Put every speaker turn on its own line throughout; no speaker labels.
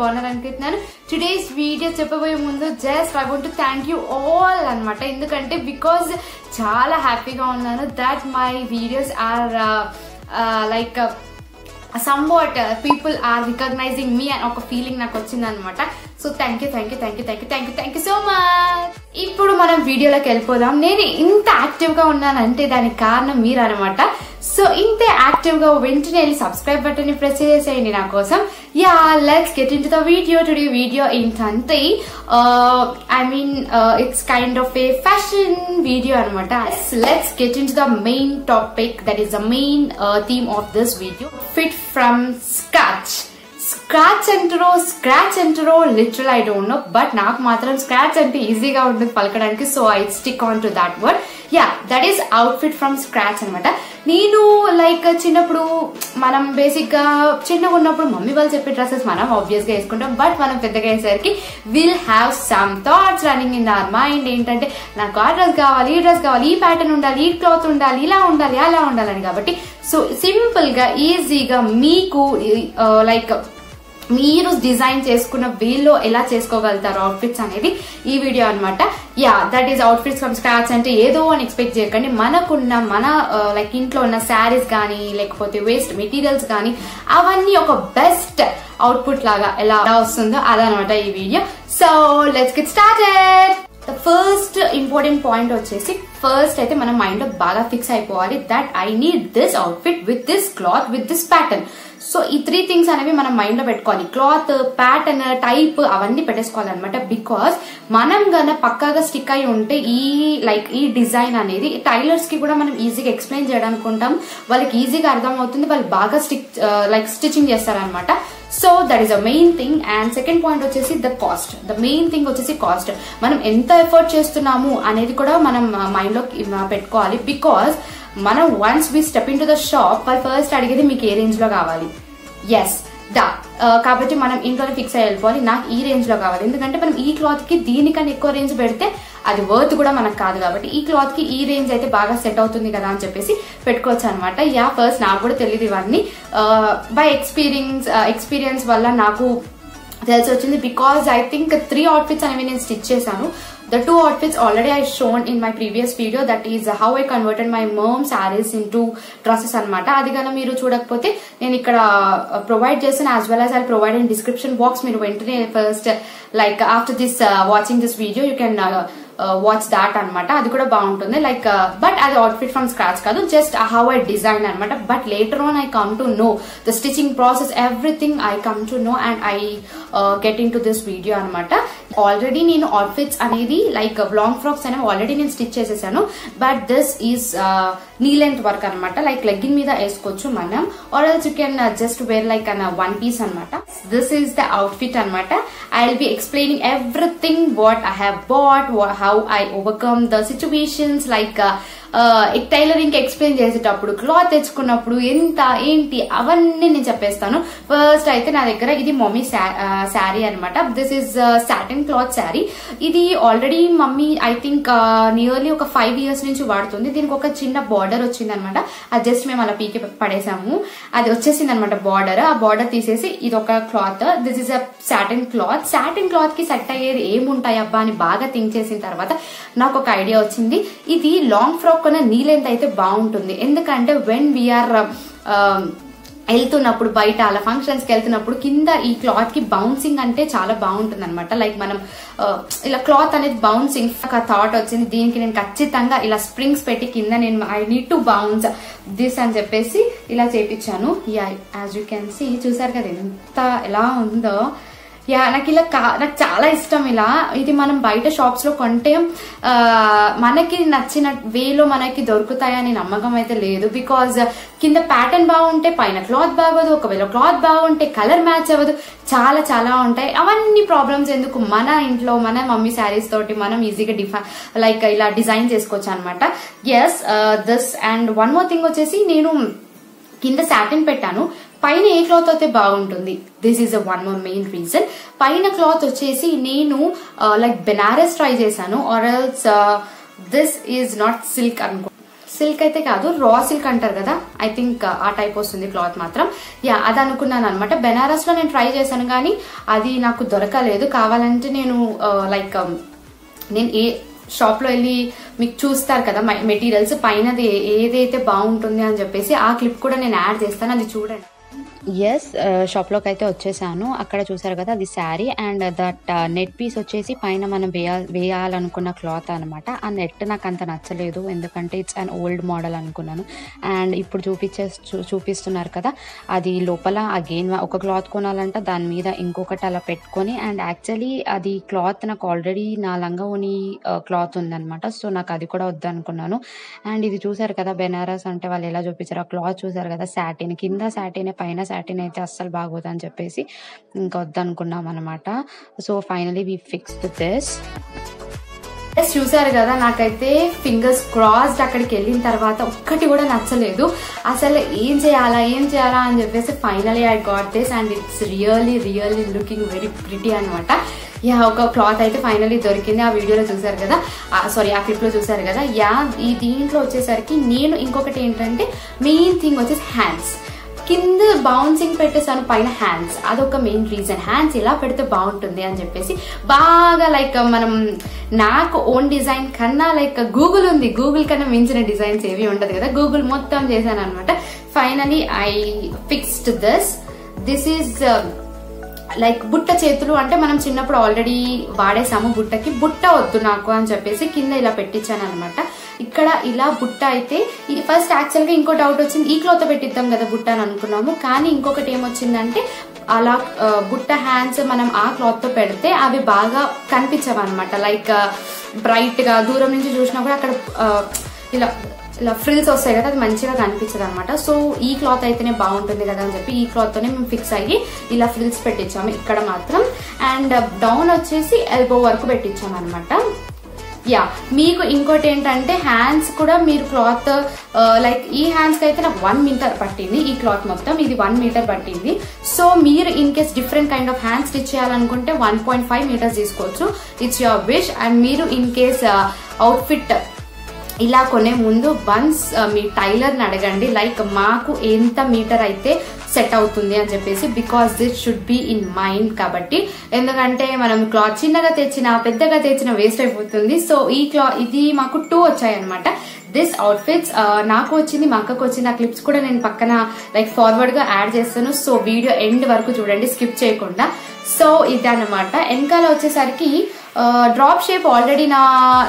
బాగున్నారు అనుకుంటున్నాను today's video చెప్పబోయే ముందు just I want thank you all అన్నమాట. ఎందుకంటే బికాజ్ చాలా హ్యాపీగా ఉన్నాను. That my videos are like somewhat people are recognising me అని ఒక ఫీలింగ్ నాకు వచ్చింది అనమాట so thank you thank you thank you thank you thank you thank you so much ఇప్పుడు మనం వీడియోలోకి వెళ్ళిపోదాం. నేను ఇంత యాక్టివ్గా ఉన్నానంటే దానికి కారణం మీరు అనమాట సో ఇంత యాక్టివ్గా వెంటనే వెళ్ళి సబ్స్క్రైబ్ బటన్ ప్రెస్ చేసేయండి నా కోసం. Yeah let's get in to the video today video ఏంటంటే I mean it's kind of a fashion video అనమాట let's get in to the main topic that is the main theme of this video fit from scotch scratch అంటారో scratch అంటారో literal I don't know but నాకు మాత్రం scratch అంటే ఈజీగా ఉంటుంది పలకడానికి so I stick on to that word yeah that is outfit from scratch అనమాట నేను లైక్ చిన్నప్పుడు మనం బేసిక్గా చిన్నగా ఉన్నప్పుడు మమ్మీ వాళ్ళు చెప్పే డ్రెస్సెస్ మనం ఆబ్వియస్గా వేసుకుంటాం బట్ మనం పెద్దగా అయ్యేసరికి will have some thoughts running in our mind ఏంటంటే నాకు ఆ డ్రెస్ కావాలి ఈ డ్రెస్ కావాలి ఈ ప్యాటర్న్ ఉండాలి ఈ క్లాత్ ఉండాలి ఇలా ఉండాలి అలా ఉండాలని కాబట్టి సో సింపుల్గా ఈజీగా మీకు uh, లైక్ మీరు డిజైన్ చేసుకున్న వీల్లో ఎలా చేసుకోగలుగుతారు అవుట్ఫిట్స్ అనేది ఈ వీడియో అనమాట yeah that is outfits from scratch అంటే ఏదో అని ఎక్స్పెక్ట్ చేయకండి. మనకున్న మన uh, లైక్ ఇంట్లో ఉన్న శారీస్ కానీ లేకపోతే వేస్ట్ మెటీరియల్స్ కానీ అవన్నీ ఒక బెస్ట్ అవుట్పుట్ లాగా ఎలా వస్తుందో అదనమాట ఈ video so let's get started the first important point వచ్చేసి ఫస్ట్ అయితే మన మైండ్లో బాగా ఫిక్స్ అయిపోవాలి that I need this outfit with this cloth with this pattern so ఈ త్రీ థింగ్స్ అనేవి మనం మైండ్లో పెట్టుకోవాలి. క్లాత్ ప్యాటర్న్ టైప్ అవన్నీ పెట్టేసుకోవాలన్నమాట. బికాస్ మనం గన పక్కాగా స్టిక్ అయి ఉంటే ఈ లైక్ ఈ డిజైన్ అనేది టైలర్స్కి కూడా మనం ఈజీగా ఎక్స్ప్లెయిన్ చేయడానికి ఉంటాం వాళ్ళకి ఈజీగా అర్థం అవుతుంది వాళ్ళు బాగా స్టిక్ లైక్ స్టిచ్చింగ్ చేస్తారనమాట so that is a main thing and second point వచ్చేసి the cost the main thing వచ్చేసి కాస్ట్ మనం ఎంత ఎఫర్ట్ చేస్తున్నాము అనేది కూడా మనం uh, మైండ్లో uh, పెట్టుకోవాలి. బికాస్ మనం once we step in to the shop వాళ్ళు ఫస్ట్ అడిగేది మీకు ఏ రేంజ్లో కావాలి? ఎస్ దా. కాబట్టి మనం ఇంట్లోనే ఫిక్స్ అయ్యి వెళ్ళిపోవాలి. నాకు ఈ రేంజ్లో కావాలి. ఎందుకంటే మనం ఈ క్లాత్కి దీనికన్నా ఎక్కువ రేంజ్ పెడితే అది వర్త్ కూడా మనకు కాదు కాబట్టి ఈ క్లాత్కి ఈ రేంజ్ అయితే బాగా సెట్ అవుతుంది కదా అని చెప్పేసి పెట్టుకోవచ్చు అనమాట యా ఫస్ట్ నాకు కూడా తెలియదు ఇవన్నీ. బై ఎక్స్పీరియన్స్ ఎక్స్పీరియన్స్ వల్ల నాకు తెలిసి వచ్చింది because I think three outfits అనేవి నేను స్టిచ్ చేశాను. The two outfits already I shown in my previous video that is how I converted my mom sarees into dresses అనమాట అది కనుక మీరు చూడకపోతే నేను ఇక్కడ ప్రొవైడ్ చేస్తాను as well as I provide in description box మీరు వెంటనే first like after this watching this video you can watch that అనమాట అది కూడా బాగుంటుంది. లైక్ బట్ అది అవుట్ఫిట్ ఫ్రమ్ స్క్రాచ్ కాదు. జస్ట్ హౌ ఐ డిజైన్ అనమాట but later on I come to know the stitching process everything I come to know and I get in to this video అనమాట already నేను outfits అనేది like long frocks అనేవి already నేను stitch చేసేసాను. But this is knee length work అనమాట like legging మీద వేసుకోవచ్చు మనం. Or else you can just wear like an one piece అనమాట దిస్ ఈస్ ద అవుట్ఫిట్ అనమాట I will be explaining everything what I have bought how I overcome the situations like tailoring explain చేసేటప్పుడు cloth తెచ్చుకున్నప్పుడు ఎంత ఏంటి అవన్నీ నేను చెప్పేస్తాను. First అయితే నా దగ్గర ఇది మమ్మీ శారీ అనమాట this is satin cloth sari. ఇది already mummy I think nearly ఒక ఫైవ్ ఇయర్స్ నుంచి వాడుతుంది. దీనికి ఒక చిన్న బార్డర్ వచ్చింది అనమాట అది జస్ట్ మేము అలా పీకి పడేసాము. అది వచ్చేసింది అనమాట బార్డర్ ఆ బార్డర్ తీసేసి ఇది ఒక cloth this is a satin cloth satin క్లాత్కి సెట్ అయ్యేది ఏముంటాయి అబ్బా అని బాగా థింక్ చేసిన తర్వాత నాకు ఒక ఐడియా వచ్చింది. ఇది లాంగ్ ఫ్రాక్ కన్నా నీ లెంత్ అయితే బాగుంటుంది. ఎందుకంటే వెన్ వీఆర్ um, um, వెళ్తున్నప్పుడు బయట అలా ఫంక్షన్స్కి వెళ్తున్నప్పుడు కింద ఈ క్లాత్కి బౌన్సింగ్ అంటే చాలా బాగుంటుంది అనమాట లైక్ మనం uh, ఇలా క్లాత్ అనేది బౌన్సింగ్ ఒక థాట్ వచ్చింది. దీనికి నేను ఖచ్చితంగా ఇలా స్ప్రింగ్స్ పెట్టి కింద నేను I need to bounce this అని చెప్పేసి ఇలా చేపించాను. Yeah as you can see చూసారు కదా ఎంత ఎలా ఉందో. యా నాకు ఇలా నాకు చాలా ఇష్టం ఇలా. ఇది మనం బయట షాప్స్లో కొంటే మనకి నచ్చిన వేలో మనకి దొరుకుతాయని నమ్మకం అయితే లేదు. బికాజ్ కింద ప్యాటర్న్ బాగుంటే పైన క్లాత్ బాగోదు ఒకవేళ క్లాత్ బాగుంటే కలర్ మ్యాచ్ అవ్వదు. చాలా చాలా ఉంటాయి. అవన్నీ ప్రాబ్లమ్స్ ఎందుకు? మన ఇంట్లో మన మమ్మీ శారీస్ తోటి మనం ఈజీగా డిఫై లైక్ ఇలా డిజైన్ చేసుకోవచ్చు అనమాట yes this and one more thing వచ్చేసి నేను కింద సాటిన్ పెట్టాను. పైన ఏ క్లాత్ అయితే బాగుంటుంది? This is a one more main reason పైన క్లాత్ వచ్చేసి నేను లైక్ బెనారస్ ట్రై చేశాను or else this is not silk అనుకో సిల్క్ అయితే కాదు రా సిల్క్ అంటారు కదా? ఐ థింక్ uh, ఆ టైప్ వస్తుంది క్లాత్ మాత్రం. యా అది అనుకున్నాను అనమాట బెనారస్లో నేను ట్రై చేశాను కానీ అది నాకు దొరకలేదు. కావాలంటే నేను uh, లైక్ um, నేను ఏ షాప్లో వెళ్ళి మీకు చూస్తారు కదా మెటీరియల్స్ పైనది ఏదైతే బాగుంటుంది అని చెప్పేసి ఆ క్లిప్ కూడా నేను యాడ్ చేస్తాను. అది చూడండి.
ఎస్ షాప్లోకి అయితే వచ్చేసాను. అక్కడ చూసారు కదా అది sari and that uh, net piece వచ్చేసి పైన మనం వేయ వేయాలనుకున్న క్లాత్ అనమాట ఆ నెట్ నాకు అంత నచ్చలేదు. ఎందుకంటే ఇట్స్ అన్ ఓల్డ్ మోడల్ అనుకున్నాను. అండ్ ఇప్పుడు చూపించే చూ- చూపిస్తున్నారు కదా అది లోపల అగైన్ ఒక క్లాత్ కొనాలంటే దాని మీద ఇంకొకటి అలా పెట్టుకొని అండ్ యాక్చువల్లీ అది క్లాత్ నాకు ఆల్రెడీ నా లంగోని uh, క్లాత్ ఉందన్నమాట. సో నాకు అది కూడా వద్దనుకున్నాను. అండ్ ఇది చూసారు కదా బెనారస్ అంటే వాళ్ళు ఎలా చూపించారు ఆ క్లాత్ చూసారు కదా సాటిన్ కింద సాటిన్ పైన సాటిన్ అయితే అస్సలు బాగోదు అని చెప్పేసి ఇంకా వద్దనుకున్నాం అనమాట so finally we fix this
Yes, చూసారు కదా నాకైతే ఫింగర్స్ క్రాస్డ్ అక్కడికి వెళ్ళిన తర్వాత ఒక్కటి కూడా నచ్చలేదు. అసలు ఏం చేయాలా ఏం చేయాలా అని చెప్పేసి finally I got this and it's really really looking very pretty అనమాట యా ఒక క్లాత్ అయితే ఫైనలీ దొరికింది. ఆ వీడియోలో చూసారు కదా సారీ ఆ క్లిప్లో చూసారు కదా. యా ఈ దీంట్లో వచ్చేసరికి నేను ఇంకొకటి ఏంటంటే మెయిన్ థింగ్ వచ్చేసి హ్యాండ్స్ కింద బౌన్సింగ్ పెట్టేసాను పైన హ్యాండ్స్ అదొక మెయిన్ రీజన్ హ్యాండ్స్ ఇలా పెడితే బాగుంటుంది అని చెప్పేసి బాగా లైక్ మనం నాకు ఓన్ డిజైన్ కన్నా లైక్ గూగుల్ ఉంది. గూగుల్ కన్నా మించిన డిజైన్స్ ఏవి ఉండదు కదా. గూగుల్ మొత్తం చేశాను అనమాట finally I fixed this this is like బుట్ట చేతులు అంటే మనం చిన్నప్పుడు ఆల్రెడీ వాడేసాము బుట్టకి. బుట్ట వద్దు నాకు అని చెప్పేసి కింద ఇలా పెట్టించాను అనమాట ఇక్కడ ఇలా బుట్ట అయితే ఫస్ట్ యాక్చువల్గా ఇంకో డౌట్ వచ్చింది ఈ క్లాత్ పెట్టిద్దాం కదా బుట్ట అని అనుకున్నాము. కానీ ఇంకొకటి ఏమొచ్చిందంటే అలా బుట్ట హ్యాండ్స్ మనం ఆ క్లాత్తో పెడితే అవి బాగా కనిపించవన్నమాట. లైక్ బ్రైట్గా దూరం నుంచి చూసినా కూడా అక్కడ ఇలా ఇలా ఫ్రిల్స్ వస్తాయి కదా అది మంచిగా కనిపించదు అనమాట సో ఈ క్లాత్ అయితేనే బాగుంటుంది కదా అని చెప్పి ఈ క్లాత్ తోనే మేము ఫిక్స్ అయ్యి ఇలా ఫ్రిల్స్ పెట్టించాము ఇక్కడ మాత్రం. అండ్ uh, డౌన్ వచ్చేసి ఎల్బో వరకు పెట్టించాము అనమాట యా మీకు ఇంకోటి ఏంటంటే హ్యాండ్స్ కూడా మీరు క్లాత్ uh, లైక్ ఈ హ్యాండ్స్కి అయితే నాకు వన్ మీటర్ పట్టింది ఈ క్లాత్ మొత్తం. ఇది వన్ మీటర్ పట్టింది. సో మీరు in case different kind of hands stitch చేయాలనుకుంటే వన్ పాయింట్ ఫైవ్ మీటర్స్ తీసుకోవచ్చు. ఇట్స్ యువర్ విష్ అండ్ మీరు ఇన్ కేస్ అవుట్ఫిట్ ఇలా కొనే ముందు వన్స్ మీ టైలర్ని అడగండి లైక్ మాకు ఎంత మీటర్ అయితే సెట్ అవుతుంది అని చెప్పేసి because this should be in mind కాబట్టి. ఎందుకంటే మనం క్లాత్ చిన్నగా తెచ్చినా పెద్దగా తెచ్చినా వేస్ట్ అయిపోతుంది. సో ఈ క్లా ఇది మాకు టూ వచ్చాయి అనమాట దిస్ అవుట్ఫిట్స్ నాకు వచ్చింది మా అక్కకు వచ్చింది ఆ క్లిప్స్ కూడా నేను పక్కన లైక్ ఫార్వర్డ్గా యాడ్ చేస్తాను. సో వీడియో ఎండ్ వరకు చూడండి స్కిప్ చేయకుండా. సో ఇదన్నమాట. వెనకాల వచ్చేసరికి డ్రాప్ షేప్ ఆల్రెడీ నా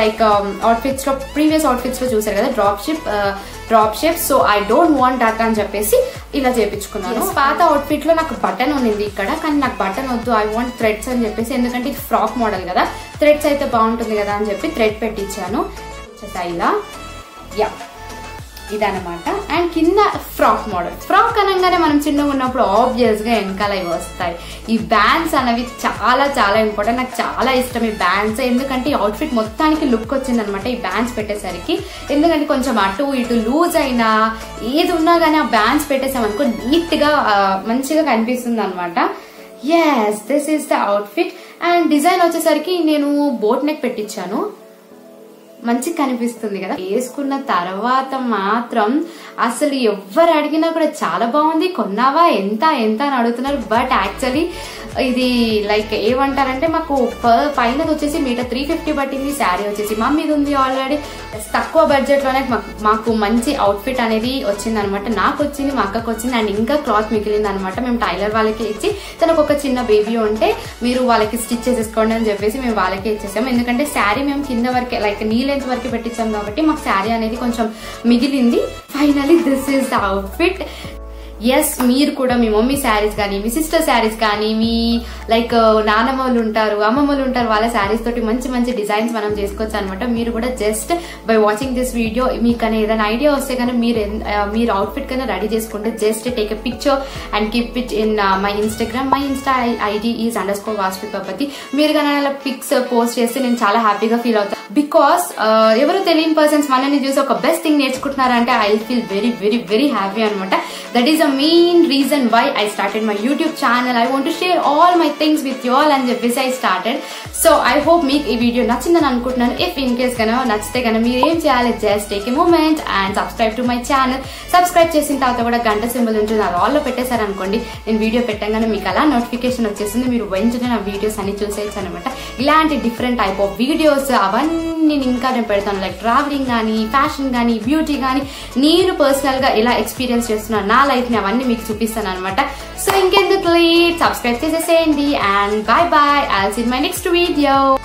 లైక్ అవుట్ఫిట్స్లో ప్రీవియస్ అవుట్ఫిట్స్లో చూసారు కదా drop shape drop shape so I don't want that అని చెప్పేసి ఇలా చేపించుకున్నాను. పాత అవుట్ఫిట్లో నాకు బటన్ ఉన్నింది ఇక్కడ కానీ నాకు బటన్ వద్దు ఐ వాంట్ థ్రెడ్స్ అని చెప్పేసి ఎందుకంటే ఇది ఫ్రాక్ మోడల్ కదా. థ్రెడ్స్ అయితే బాగుంటుంది కదా అని చెప్పి థ్రెడ్ పెట్టించాను. ఇలా. యా ఇదనమాట అండ్ కింద ఫ్రాక్ మోడల్. ఫ్రాక్ అనగానే మనం చిన్నగా ఉన్నప్పుడు ఆబ్వియస్గా వెనకాల ఇవి వస్తాయి. ఈ బ్యాండ్స్ అనేవి చాలా చాలా ఇంపార్టెంట్ నాకు చాలా ఇష్టం ఈ బ్యాండ్స్ ఎందుకంటే ఈ అవుట్ఫిట్ మొత్తానికి లుక్ వచ్చిందనమాట ఈ బ్యాండ్స్ పెట్టేసరికి. ఎందుకంటే కొంచెం అటు ఇటు లూజ్ అయినా ఏది ఉన్నా కానీ ఆ బ్యాండ్స్ పెట్టేసామనుకో నీట్గా మంచిగా కనిపిస్తుంది అనమాట yes this is the outfit and design వచ్చేసరికి నేను బోట్ నెక్ పెట్టించాను. మంచి కనిపిస్తుంది కదా. వేసుకున్న తర్వాత మాత్రం అసలు ఎవ్వరు అడిగినా కూడా చాలా బాగుంది కొన్నావా ఎంత ఎంత అని అడుగుతున్నారు. బట్ యాక్చువల్లీ ఇది లైక్ ఏమంటారంటే మాకు పర్ పైన వచ్చేసి మీటర్ త్రీ ఫిఫ్టీ పట్టింది శారీ వచ్చేసి మా మీద ఉంది ఆల్రెడీ తక్కువ బడ్జెట్లోనే మాకు- మాకు మంచి అవుట్ఫిట్ అనేది వచ్చింది అనమాట నాకు వచ్చింది మా అక్కకు వచ్చింది అండ్ ఇంకా క్లాత్ మిగిలింది అనమాట మేము టైలర్ వాళ్ళకి ఇచ్చి తనకు ఒక చిన్న బేబీ ఉంటే మీరు వాళ్ళకి స్టిచ్ చేసేసుకోండి అని చెప్పేసి మేము వాళ్ళకే ఇచ్చేసాము ఎందుకంటే శారీ మేము కింద వరకే లైక్ నీ లెంత్ వరకు పెట్టించాం కాబట్టి మాకు శారీ అనేది కొంచెం మిగిలింది. Finally this is the outfit yes మీరు కూడా మీ మమ్మీ శారీస్ కానీ మీ సిస్టర్ శారీస్ కానీ మీ లైక్ నానమ్మ వాళ్ళు ఉంటారు అమ్మమ్మ వాళ్ళు ఉంటారు వాళ్ళ శారీస్ తోటి మంచి మంచి డిజైన్స్ మనం చేసుకోవచ్చు అనమాట మీరు కూడా just by watching this video మీకు కానీ ఏదైనా ఐడియా వస్తే కానీ మీరు ఎన్- మీరు అవుట్ఫిట్ కన్నా రెడీ చేసుకుంటే just take a picture and keep it in my Instagram my Insta ID is underscore Vasvi మీరు కానీ అలా పిక్స్ పోస్ట్ చేస్తే నేను చాలా హ్యాపీగా ఫీల్ అవుతాను బికాస్ uh, ఎవరు తెలియని పర్సన్స్ మనల్ని చూసి ఒక best thing నేర్చుకుంటున్నారంటే I feel very very very happy అనమాట that is a main reason why I started my YouTube channel I want share all my things with you all అని చెప్పేసి I started so I hope మీకు ఈ video నచ్చిందని అనుకుంటున్నాను. If in case కనుక నచ్చితే కనుక మీరు ఏం చేయాలి just take a moment and subscribe to my channel subscribe చేసిన తర్వాత కూడా గంట సింబల్ ఉంటుంది అది ఆల్లో పెట్టేశారనుకోండి. నేను వీడియో పెట్టగానే మీకు అలా నోటిఫికేషన్ వచ్చేసింది మీరు వెంటనే నా వీడియోస్ అన్ని చూసేయచ్చు అనమాట ఇలాంటి డిఫరెంట్ టైప్ ఆఫ్ వీడియోస్ అవన్నీ నేను ఇంకా నేను పెడతాను. లైక్ ట్రావెలింగ్ కానీ ఫ్యాషన్ కానీ బ్యూటీ కానీ నేను పర్సనల్గా ఎలా ఎక్స్పీరియన్స్ చేస్తున్నాను నా లైఫ్ని అవన్నీ మీకు చూపిస్తాను అనమాట సో ఇంకెందుకు లేట్ సబ్స్క్రైబ్ చేసేసేయండి. And bye bye I'll see my next video